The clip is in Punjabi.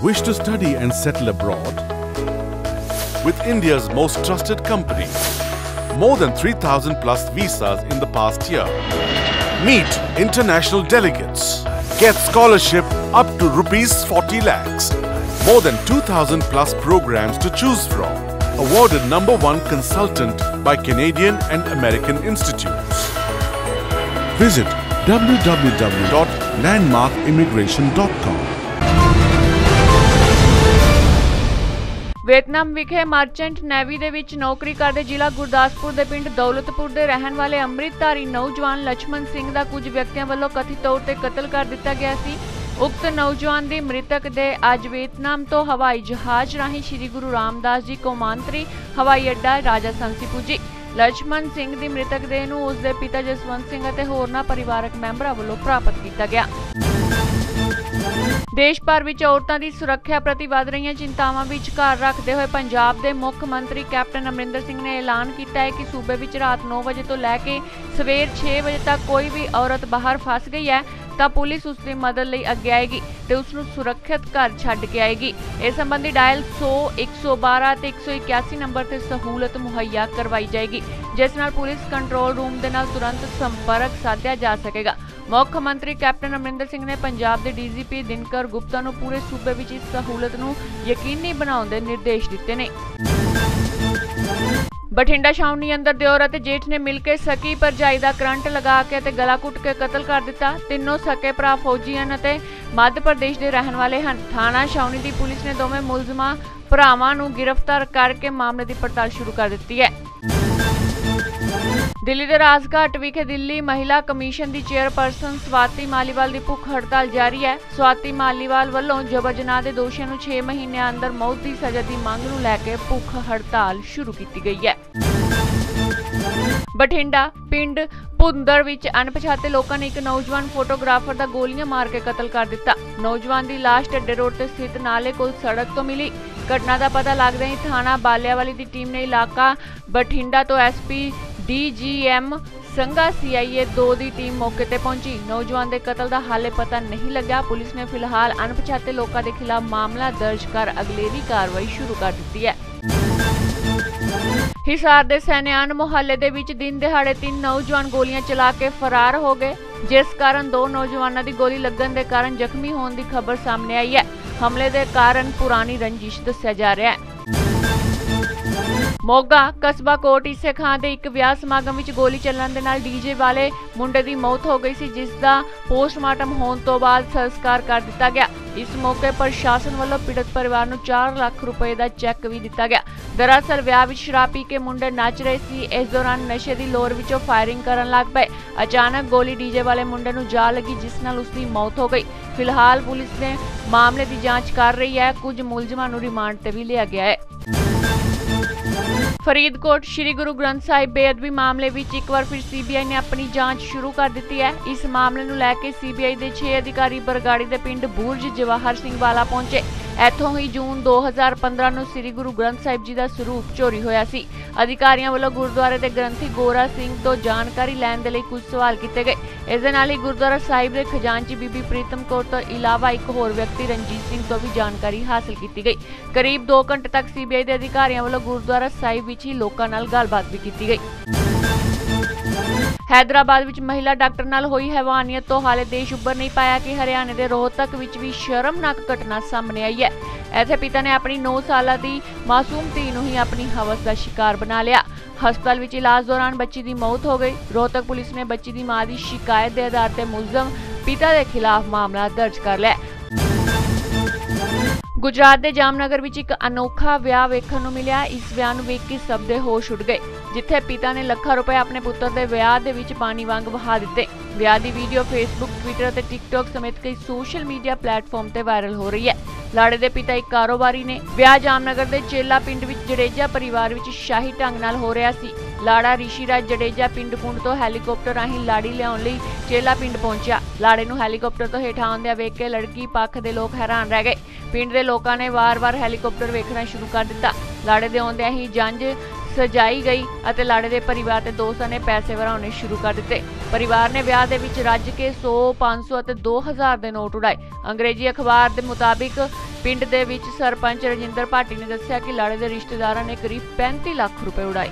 Wish to study and settle abroad? With India's most trusted company. More than 3,000 plus visas in the past year. Meet international delegates. Get scholarship up to rupees 40 lakhs. More than 2,000 plus programs to choose from. Awarded number one consultant by Canadian and American institutes. Visit www.landmarkimmigration.com. Vietnam ਵਿਖੇ ਮਰਚੈਂਟ ਨੇਵੀ ਦੇ ਵਿੱਚ ਨੌਕਰੀ ਕਰਦੇ ਜ਼ਿਲ੍ਹਾ ਗੁਰਦਾਸਪੁਰ ਦੇ ਪਿੰਡ ਦੌਲਤਪੁਰ ਦੇ ਰਹਿਣ ਵਾਲੇ ਅੰਮ੍ਰਿਤਧਾਰੀ ਨੌਜਵਾਨ ਲਛਮਣ ਸਿੰਘ ਦਾ ਕੁਝ ਵਿਅਕਤੀਆਂ ਵੱਲੋਂ ਕਥਿਤ ਤੌਰ ਤੇ ਕਤਲ ਕਰ ਦਿੱਤਾ ਗਿਆ ਸੀ। ਉਕਤ ਨੌਜਵਾਨ ਦੀ ਮ੍ਰਿਤਕ ਦੇ ਅੱਜ ਵੀਅਤਨਾਮ ਤੋਂ ਹਵਾਈ ਜਹਾਜ਼ ਰਾਹੀਂ ਸ੍ਰੀ ਗੁਰੂ ਰਾਮਦਾਸ ਜੀ ਕੌਮਾਂਤਰੀ ਹਵਾਈ ਅੱਡਾ ਰਾਜਾ ਸੰਸੀ ਪੁੱਜੀ। ਲਛਮਣ ਸਿੰਘ ਦੀ ਮ੍ਰਿਤਕ ਦੇਹ ਨੂੰ ਉਸ ਦੇ ਪਿਤਾ ਜਸਵੰਤ ਸਿੰਘ ਅਤੇ ਹੋਰਨਾਂ ਪਰਿਵਾਰਕ ਮੈਂਬਰਾਂ ਵੱਲੋਂ ਪ੍ਰਾਪਤ ਕੀਤਾ ਗਿਆ। ਦੇਸ਼ ਭਰ ਵਿੱਚ ਔਰਤਾਂ ਦੀ ਸੁਰੱਖਿਆ ਪ੍ਰਤੀ ਵੱਧ ਰਹੀਆਂ ਚਿੰਤਾਵਾਂ ਵਿਚਕਾਰ ਰੱਖਦੇ ਹੋਏ ਪੰਜਾਬ ਦੇ ਮੁੱਖ ਮੰਤਰੀ ਕੈਪਟਨ ਅਮਰਿੰਦਰ ਸਿੰਘ ਨੇ ਐਲਾਨ ਕੀਤਾ ਹੈ ਕਿ ਸੂਬੇ ਵਿੱਚ ਰਾਤ 9 ਵਜੇ ਤੋਂ ਲੈ ਕੇ ਸਵੇਰ 6 ਵਜੇ ਤੱਕ ਕੋਈ ਵੀ ਔਰਤ ਬਾਹਰ ਫਸ ਗਈ ਹੈ। ਤਾਂ ਪੁਲਿਸ ਉਸ ਦੀ ਮਦਦ ਲਈ ਅੱਗੇ ਆਏਗੀ ਤੇ ਉਸ ਨੂੰ ਸੁਰੱਖਿਅਤ ਘਰ ਛੱਡ ਕੇ ਆਏਗੀ। ਇਸ ਸੰਬੰਧੀ ਡਾਇਲ 100 112 ਤੇ 181 ਨੰਬਰ ਤੇ ਸਹੂਲਤ ਮੁਹੱਈਆ ਕਰਵਾਈ ਜਾਏਗੀ, ਜਿਸ ਨਾਲ ਪੁਲਿਸ ਕੰਟਰੋਲ ਰੂਮ ਦੇ ਨਾਲ ਤੁਰੰਤ ਸੰਪਰਕ ਸਾਧਿਆ ਜਾ ਸਕੇਗਾ। ਮੁੱਖ ਮੰਤਰੀ ਕੈਪਟਨ ਅਮਰਿੰਦਰ ਸਿੰਘ ਨੇ ਪੰਜਾਬ ਦੇ ਡੀਜੀਪੀ ਦਿਨਕਰ ਗੁਪਤਾ ਨੂੰ ਪੂਰੇ ਸੂਬੇ ਵਿੱਚ ਇਸ ਸਹੂਲਤ ਨੂੰ ਯਕੀਨੀ ਬਣਾਉਣ ਦੇ ਨਿਰਦੇਸ਼ ਦਿੱਤੇ ਨੇ। ਬਠਿੰਡਾ ਛਾਉਣੀ ਅੰਦਰ ਦਿਓਰ ਅਤੇ ਜੇਠ ਨੇ ਮਿਲ ਕੇ ਸਕੀ ਭਰਜਾਈ ਦਾ ਕਰੰਟ ਲਗਾ ਕੇ ਅਤੇ ਗਲਾ ਘੁੱਟ ਕੇ ਕਤਲ ਕਰ ਦਿੱਤਾ। ਤਿੰਨੋਂ ਸਕੇ ਭਰਾ ਫੌਜੀ ਹਨ ਅਤੇ ਮੱਧ ਪ੍ਰਦੇਸ਼ ਦੇ ਰਹਿਣ ਵਾਲੇ ਹਨ। ਥਾਣਾ ਛਾਉਣੀ ਦੀ ਪੁਲਿਸ ਨੇ ਦੋਵੇਂ ਮੁਲਜ਼ਮਾਂ ਭਰਾਵਾਂ ਨੂੰ ਗ੍ਰਿਫਤਾਰ ਕਰਕੇ ਮਾਮਲੇ ਦੀ ਪੜਤਾਲ ਸ਼ੁਰੂ ਕਰ ਦਿੱਤੀ ਹੈ। ਦਿੱਲੀ ਦੇ ਰਾਜਘਾਟ ਵਿਖੇ ਦਿੱਲੀ ਮਹਿਲਾ ਕਮਿਸ਼ਨ ਦੀ ਚੇਅਰਪਰਸਨ ਸਵਾਤੀ ਮਾਲੀਵਾਲ ਦੀ ਭੁੱਖ ਹੜਤਾਲ ਜਾਰੀ ਹੈ। ਸਵਾਤੀ ਮਾਲੀਵਾਲ ਵੱਲੋਂ ਜਬਰ ਜਨਾਹ ਦੇ ਦੋਸ਼ੀਆਂ ਨੂੰ 6 ਮਹੀਨਿਆਂ ਅੰਦਰ ਮੌਤ ਦੀ ਸਜ਼ਾ ਦੀ ਮੰਗ ਨੂੰ ਲੈ ਕੇ ਭੁੱਖ ਹੜਤਾਲ ਸ਼ੁਰੂ ਕੀਤੀ ਗਈ ਹੈ। ਬਠਿੰਡਾ ਪਿੰਡ ਭੁੰਦਰ ਵਿੱਚ ਅਣਪਛਾਤੇ ਲੋਕਾਂ ਨੇ ਇੱਕ ਨੌਜਵਾਨ ਫੋਟੋਗ੍ਰਾਫਰ ਦਾ ਗੋਲੀਆਂ ਮਾਰ ਕੇ ਕਤਲ ਕਰ ਦਿੱਤਾ। ਨੌਜਵਾਨ ਦੀ ਲਾਸ਼ ਟੱਡੇ ਰੋਡ ਤੇ ਸਥਿਤ ਨਾਲੇ ਕੋਲ ਸੜਕ ਤੋਂ ਮਿਲੀ। ਘਟਨਾ ਦਾ ਪਤਾ ਲੱਗਦਿਆਂ ਹੀ ਥਾਣਾ ਬਾਲਿਆਵਾਲੀ ਦੀ ਟੀਮ ਨੇ ਇਲਾਕਾ ਬਠਿੰਡਾ ਤੋਂ ਐਸਪੀ ਡੀਜੀਐਮ ਸੰਘਾ ਸੀਆਈਏ 2 ਦੀ ਟੀਮ ਮੌਕੇ ਤੇ ਪਹੁੰਚੀ। ਨੌਜਵਾਨ ਦੇ ਕਤਲ ਦਾ ਹਾਲੇ ਪਤਾ ਨਹੀਂ ਲੱਗਿਆ। ਪੁਲਿਸ ਨੇ ਫਿਲਹਾਲ ਅਣਪਛਾਤੇ ਲੋਕਾਂ ਦੇ ਖਿਲਾਫ ਮਾਮਲਾ ਦਰਜ ਕਰ ਅਗਲੇਰੀ ਕਾਰਵਾਈ ਸ਼ੁਰੂ ਕਰ ਦਿੱਤੀ ਹੈ। ਹਿਸਾਰ ਦੇ ਸੈਨਿਆਨ ਮੁਹੱਲੇ ਦੇ ਵਿੱਚ ਦਿਨ ਦਿਹਾੜੇ ਤਿੰਨ ਨੌਜਵਾਨ ਗੋਲੀਆਂ ਚਲਾ ਕੇ ਫਰਾਰ ਹੋ ਗਏ। ਜਿਸ ਕਾਰਨ ਦੋ ਨੌਜਵਾਨਾਂ ਦੀ ਗੋਲੀ ਲੱਗਣ ਦੇ ਕਾਰਨ ਜ਼ਖਮੀ ਹੋਣ ਦੀ ਖਬਰ ਸਾਹਮਣੇ ਆਈ ਹੈ। ਹਮਲੇ ਦੇ ਕਾਰਨ ਪੁਰਾਣੀ ਰੰਜਿਸ਼ ਦੱਸਿਆ ਜਾ ਰਿਹਾ ਹੈ। ਮੋਗਾ ਕਸਬਾ ਕੋਟ ਇਸੇ ਖਾਂ ਦੇ ਇੱਕ ਵਿਆਹ ਸਮਾਗਮ ਵਿੱਚ ਗੋਲੀ ਚੱਲਣ ਦੇ ਨਾਲ ਡੀਜੇ ਵਾਲੇ ਮੁੰਡੇ ਦੀ ਮੌਤ ਹੋ ਗਈ ਸੀ, ਜਿਸ ਦਾ ਪੋਸਟਮਾਰਟਮ ਹੋਣ ਤੋਂ ਬਾਅਦ ਸੰਸਕਾਰ ਕਰ ਦਿੱਤਾ ਗਿਆ। ਇਸ ਮੌਕੇ ਪ੍ਰਸ਼ਾਸਨ ਵੱਲੋਂ ਪੀੜਤ ਪਰਿਵਾਰ ਨੂੰ 4 ਲੱਖ ਰੁਪਏ ਦਾ ਚੈੱਕ ਵੀ ਦਿੱਤਾ ਗਿਆ। ਦਰਅਸਲ ਵਿਆਹ ਵਿੱਚ ਸ਼ਰਾਬ ਪੀ ਕੇ ਮੁੰਡੇ ਨੱਚ ਰਹੇ ਸੀ, ਇਸ ਦੌਰਾਨ ਨਸ਼ੇ ਦੀ ਲੋਰ ਵਿੱਚੋਂ ਫਾਇਰਿੰਗ ਕਰਨ ਲੱਗ ਪਏ। ਅਚਾਨਕ ਗੋਲੀ ਡੀਜੇ ਵਾਲੇ ਮੁੰਡੇ ਨੂੰ ਜਾ ਲੱਗੀ, ਜਿਸ ਨਾਲ ਉਸ ਦੀ ਮੌਤ ਹੋ ਗਈ। ਫਿਲਹਾਲ ਪੁਲਿਸ ਨੇ ਮਾਮਲੇ ਦੀ ਜਾਂਚ ਕਰ ਰਹੀ ਹੈ। ਕੁਝ ਮੁਲਜ਼ਮਾਂ ਨੂੰ ਰਿਮਾਂਡ ਤੇ ਵੀ ਲਿਆ ਗਿਆ ਹੈ। ਫਰੀਦਕੋਟ ਸ੍ਰੀ ਗੁਰੂ ਗ੍ਰੰਥ ਸਾਹਿਬ ਬੇਅਦਬੀ ਮਾਮਲੇ ਵਿੱਚ ਇੱਕ ਵਾਰ ਫਿਰ ਸੀਬੀਆਈ ਨੇ ਆਪਣੀ ਜਾਂਚ ਸ਼ੁਰੂ ਕਰ ਦਿੱਤੀ ਹੈ। ਇਸ ਮਾਮਲੇ ਨੂੰ ਲੈ ਕੇ ਸੀਬੀਆਈ ਦੇ 6 ਅਧਿਕਾਰੀ ਬਰਗਾੜੀ ਦੇ ਪਿੰਡ ਬੂਰਜ ਜਵਾਹਰ ਸਿੰਘ ਵਾਲਾ ਪਹੁੰਚੇ। ਇੱਥੋਂ ਹੀ ਜੂਨ 2015 ਨੂੰ ਸ੍ਰੀ ਗੁਰੂ ਗ੍ਰੰਥ ਸਾਹਿਬ ਜੀ ਦਾ ਸਰੂਪ ਚੋਰੀ ਹੋਇਆ ਸੀ। ਅਧਿਕਾਰੀਆਂ ਵੱਲੋਂ ਗੁਰਦੁਆਰੇ ਦੇ ਗ੍ਰੰਥੀ ਗੋਰਾ ਸਿੰਘ ਤੋਂ ਜਾਣਕਾਰੀ ਲੈਣ ਦੇ ਲਈ ਕੁਝ ਸਵਾਲ ਕੀਤੇ ਗਏ। ਇਸ ਦੇ ਨਾਲ ਹੀ ਗੁਰਦੁਆਰਾ ਸਾਹਿਬ ਦੇ ਖਜ਼ਾਨਚੀ ਬੀਬੀ ਪ੍ਰੀਤਮ ਕੌਰ ਤੋਂ ਇਲਾਵਾ ਇੱਕ ਹੋਰ ਵਿਅਕਤੀ ਰਣਜੀਤ ਸਿੰਘ ਤੋਂ ਵੀ ਜਾਣਕਾਰੀ ਹਾਸਲ ਕੀਤੀ ਗਈ। ਕਰੀਬ 2 ਘੰਟੇ ਤੱਕ ਸੀਬੀਆਈ ਦੇ ਅਧਿਕਾਰੀਆਂ ਵੱਲੋਂ ਗੁਰਦੁਆਰਾ ਸਾਹਿਬ ਵਿੱਚ ਹੀ ਲੋਕਾਂ ਨਾਲ ਗੱਲਬਾਤ ਵੀ ਕੀਤੀ ਗਈ। ਹੈਦਰਾਬਾਦ ਵਿੱਚ ਮਹਿਲਾ ਡਾਕਟਰ ਨਾਲ ਹੋਈ ਹੈਵਾਨੀਅਤ ਤੋਂ ਹਾਲੇ ਦੇਸ਼ ਉੱਭਰ ਨਹੀਂ ਪਾਇਆ ਕਿ ਹਰਿਆਣੇ ਦੇ ਰੋਹਤਕ ਵਿੱਚ ਵੀ ਸ਼ਰਮਨਾਕ ਘਟਨਾ ਸਾਹਮਣੇ ਆਈ ਹੈ। ਇੱਥੇ ਪਿਤਾ ਨੇ ਆਪਣੀ 9 ਸਾਲਾਂ ਦੀ ਮਾਸੂਮ ਧੀ ਨੂੰ ਹੀ ਆਪਣੀ ਹਵਸ ਦਾ ਸ਼ਿਕਾਰ ਬਣਾ ਲਿਆ। ਹਸਪਤਾਲ ਵਿੱਚ ਇਲਾਜ ਦੌਰਾਨ ਬੱਚੀ ਦੀ ਮੌਤ ਹੋ ਗਈ। ਰੋਹਤਕ ਪੁਲਿਸ ਨੇ ਬੱਚੀ ਦੀ ਮਾਂ ਦੀ ਸ਼ਿਕਾਇਤ ਦੇ ਆਧਾਰ ਤੇ ਮੁਲਜ਼ਮ ਪਿਤਾ ਦੇ ਖਿਲਾਫ ਮਾਮਲਾ ਦਰਜ ਕਰ ਲਿਆ ਗੁਜਰਾਤ ਦੇ ਜਾਮਨਗਰ ਵਿੱਚ ਇੱਕ ਅਨੋਖਾ ਵਿਆਹ ਵੇਖਣ ਨੂੰ ਮਿਲਿਆ। ਇਸ ਵਿਆਹ ਨੂੰ ਵੇਖ ਕੇ ਸਭ ਦੇ ਹੋਸ਼ ਉੱਡ ਗਏ, ਜਿੱਥੇ ਪਿਤਾ ਨੇ ਲੱਖਾਂ ਰੁਪਏ ਆਪਣੇ ਪੁੱਤਰ ਦੇ ਵਿਆਹ ਦੇ ਵਿੱਚ ਪਾਣੀ ਵਾਂਗ ਵਹਾ ਦਿੱਤੇ। ਵਿਆਹ ਦੀ ਵੀਡੀਓ ਫੇਸਬੁੱਕ ਟਵਿੱਟਰ ਅਤੇ ਟਿਕਟੌਕ ਸਮੇਤ ਕਈ ਸੋਸ਼ਲ ਮੀਡੀਆ ਪਲੇਟਫਾਰਮ ਤੇ ਵਾਇਰਲ ਹੋ ਰਹੀ ਹੈ। ਲਾੜੇ ਦੇ ਪਿਤਾ ਇੱਕ ਕਾਰੋਬਾਰੀ ਨੇ। ਵਿਆਹ ਜਾਮਨਗਰ ਦੇ ਚੇਲਾ ਪਿੰਡ ਵਿੱਚ ਜੜੇਜਾ ਪਰਿਵਾਰ ਵਿੱਚ ਸ਼ਾਹੀ ਢੰਗ ਨਾਲ ਹੋ ਰਿਹਾ ਸੀ। ਲਾੜਾ ਰਿਸ਼ੀਰਾਜ ਜੜੇਜਾ ਪਿੰਡ ਪੁੰਡ ਤੋਂ ਹੈਲੀਕਾਪਟਰ ਰਾਹੀਂ ਲਾੜੀ ਲਿਆਉਣ ਲਈ ਚੇਲਾ ਪਿੰਡ ਪਹੁੰਚਿਆ। ਲਾੜੇ ਨੂੰ ਹੈਲੀਕਾਪਟਰ ਤੋਂ ਹੇਠਾਂ ਆਉਂਦਿਆਂ ਵੇਖ ਕੇ ਲੜਕੀ ਪੱਖ ਦੇ ਲੋਕ ਹੈਰਾਨ ਰਹਿ ਗਏ। ਪਿੰਡ ਦੇ ਲੋਕਾਂ ਨੇ ਵਾਰ-ਵਾਰ ਹੈਲੀਕਾਪਟਰ ਵੇਖਣਾ ਸ਼ੁਰੂ ਕਰ ਦਿੱਤਾ। ਲਾੜੇ ਦੇ ਆਉਂਦਿਆਂ ਹੀ ਜੰਜ ਸਜਾਈ ਗਈ ਅਤੇ ਲਾੜੇ ਦੇ ਪਰਿਵਾਰ ਤੇ ਦੋਸਤਾਂ ਨੇ ਪੈਸੇ ਵਰਾਉਣੇ ਸ਼ੁਰੂ ਕਰ ਦਿੱਤੇ। ਪਰਿਵਾਰ ਨੇ ਵਿਆਹ ਦੇ ਵਿੱਚ ਰੱਜ ਕੇ 100 500 ਅਤੇ 2000 ਦੇ ਨੋਟ ਉਡਾਏ। ਅੰਗਰੇਜ਼ੀ ਅਖਬਾਰ ਦੇ ਮੁਤਾਬਿਕ ਪਿੰਡ ਦੇ ਵਿੱਚ ਸਰਪੰਚ ਰਜਿੰਦਰ ਭਾਟੀ ਨੇ ਦੱਸਿਆ ਕਿ ਲਾੜੇ ਦੇ ਰਿਸ਼ਤੇਦਾਰਾਂ ਨੇ ਕਰੀਬ 35 ਲੱਖ ਰੁਪਏ ਉਡਾਏ।